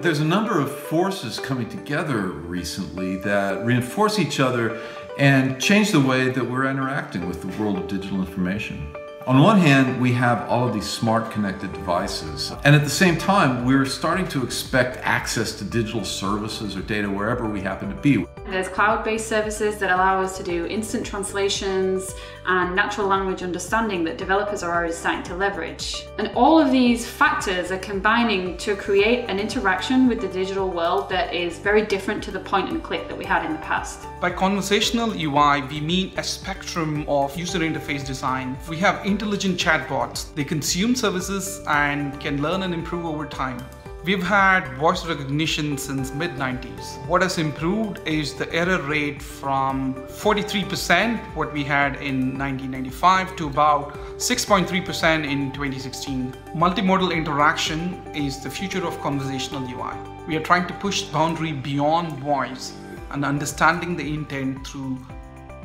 There's a number of forces coming together recently that reinforce each other and change the way that we're interacting with the world of digital information. On one hand, we have all of these smart connected devices, and at the same time, we're starting to expect access to digital services or data wherever we happen to be. There's cloud-based services that allow us to do instant translations and natural language understanding that developers are already starting to leverage. And all of these factors are combining to create an interaction with the digital world that is very different to the point and click that we had in the past. By conversational UI, we mean a spectrum of user interface design. We have intelligent chatbots. They consume services and can learn and improve over time. We've had voice recognition since mid 90s. What has improved is the error rate from 43% what we had in 1995 to about 6.3% in 2016. Multimodal interaction is the future of conversational UI. We are trying to push the boundary beyond voice and understanding the intent through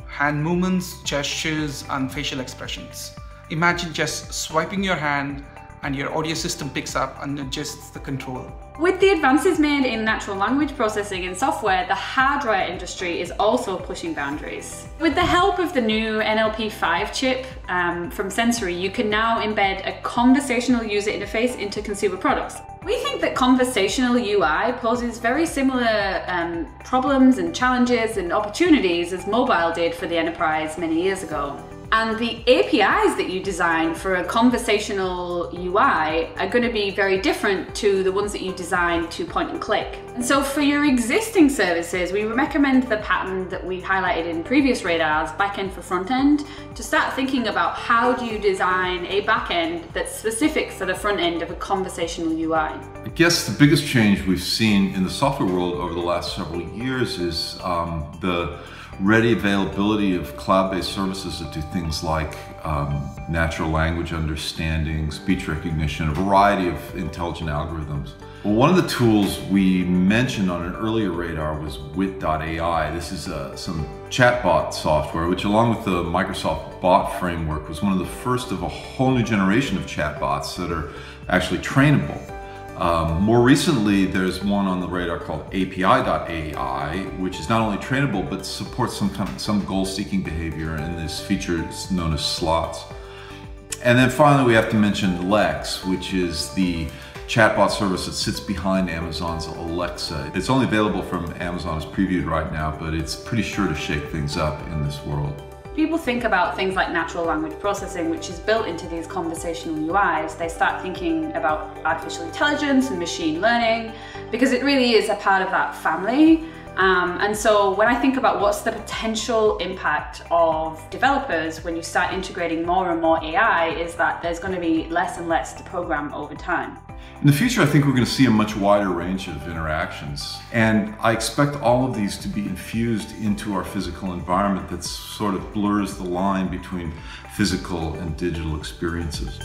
hand movements, gestures, and facial expressions. Imagine just swiping your hand and your audio system picks up and adjusts the control. With the advances made in natural language processing and software, the hardware industry is also pushing boundaries. With the help of the new NLP5 chip um, from Sensory, you can now embed a conversational user interface into consumer products. We think that conversational UI poses very similar um, problems and challenges and opportunities as mobile did for the enterprise many years ago. And the APIs that you design for a conversational UI are going to be very different to the ones that you design to point and click. And so for your existing services, we recommend the pattern that we highlighted in previous radars, backend for front end, to start thinking about how do you design a backend that's specific for the front end of a conversational UI. I guess the biggest change we've seen in the software world over the last several years is um, the ready availability of cloud-based services that do things like um, natural language understanding, speech recognition, a variety of intelligent algorithms. Well, one of the tools we mentioned on an earlier radar was Wit.ai. This is uh, some chatbot software, which along with the Microsoft Bot Framework was one of the first of a whole new generation of chatbots that are actually trainable. Um, more recently, there's one on the radar called API.ai, which is not only trainable, but supports some kind of, some goal-seeking behavior, and this feature is known as slots. And then finally, we have to mention Lex, which is the chatbot service that sits behind Amazon's Alexa. It's only available from Amazon as previewed right now, but it's pretty sure to shake things up in this world. People think about things like natural language processing, which is built into these conversational UIs. They start thinking about artificial intelligence and machine learning because it really is a part of that family. Um, and so when I think about what's the potential impact of developers when you start integrating more and more AI is that there's going to be less and less to program over time. In the future, I think we're going to see a much wider range of interactions. And I expect all of these to be infused into our physical environment that sort of blurs the line between physical and digital experiences.